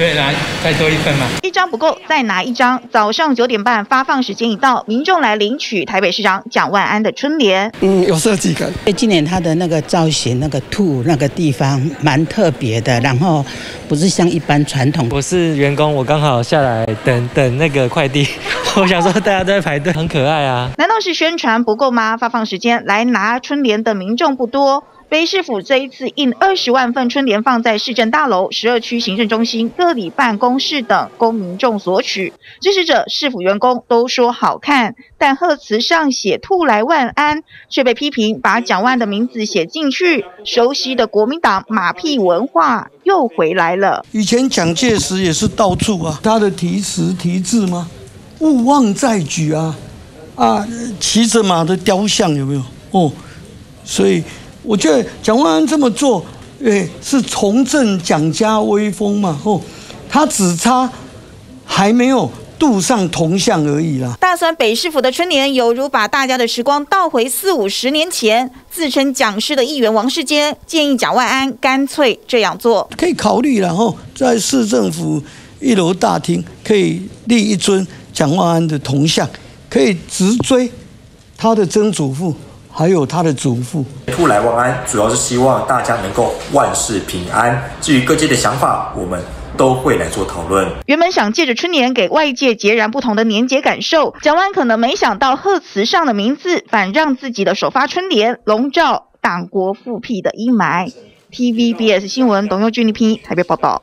可以拿再多一份吗？一张不够，再拿一张。早上九点半发放时间一到，民众来领取台北市长蒋万安的春联。嗯，有设计感。今年他的那个造型，那个兔那个地方蛮特别的，然后不是像一般传统。我是员工，我刚好下来等等那个快递，我想说大家都在排队，很可爱啊。难道是宣传不够吗？发放时间来拿春联的民众不多。北市府这一次印二十万份春联，放在市政大楼、十二区行政中心、各里办公室等，供民众索取。支持者、市府员工都说好看，但贺词上写“兔来万安”，却被批评把蒋万的名字写进去。熟悉的国民党马屁文化又回来了。以前蒋介石也是到处啊，他的题词题字吗？勿忘在举啊，啊，骑着马的雕像有没有？哦，所以。我觉得蒋万安这么做，诶，是重振蒋家威风嘛？哦，他只差还没有镀上铜像而已啦。大酸北市府的春联，犹如把大家的时光倒回四五十年前。自称蒋氏的议员王世坚建议蒋万安干脆这样做，可以考虑然后，在市政府一楼大厅可以立一尊蒋万安的铜像，可以直追他的曾祖父。还有他的祖父。兔来万安，主要是希望大家能够万事平安。至于各界的想法，我们都会来做讨论。原本想借着春联给外界截然不同的年节感受，蒋万可能没想到贺词上的名字，反让自己的首发春联笼罩党国复辟的阴霾。TVBS 新闻董佑俊 P 台北报道。